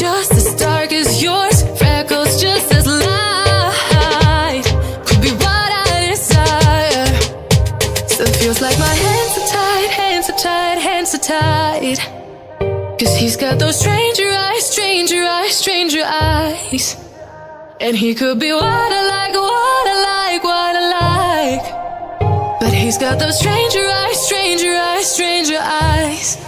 just as dark as yours, freckles just as light. Could be what I desire. Still feels like my hands are tied, hands are tied, hands are tied. Cause he's got those stranger eyes, stranger eyes, stranger eyes. And he could be what I like, what I like, what I like. But he's got those stranger eyes, stranger eyes, stranger eyes.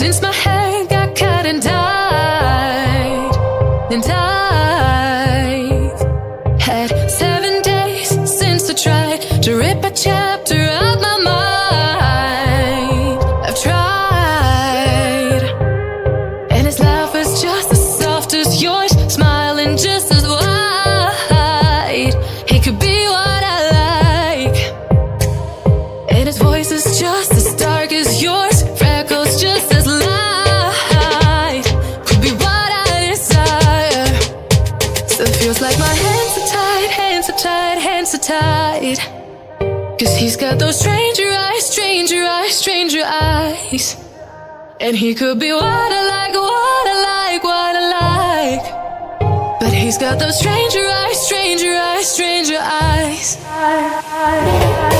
Since my hair got cut and dyed, and dyed. Had seven days since I tried to rip a chapter feels like my hands are tied, hands are tied, hands are tied. Cause he's got those stranger eyes, stranger eyes, stranger eyes. And he could be what I like, what I like, what I like. But he's got those stranger eyes, stranger eyes, stranger eyes. Stranger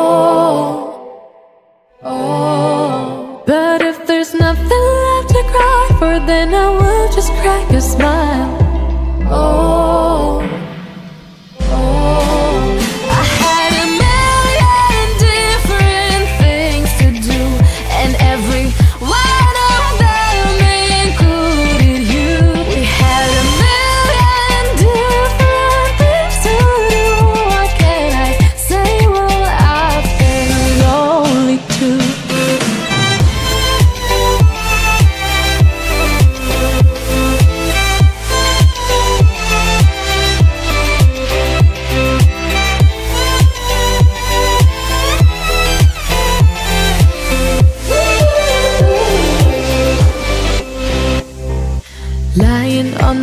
Crack a smile. Oh,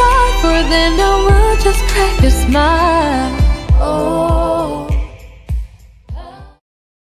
hard, for then I will just crack a smile. Oh.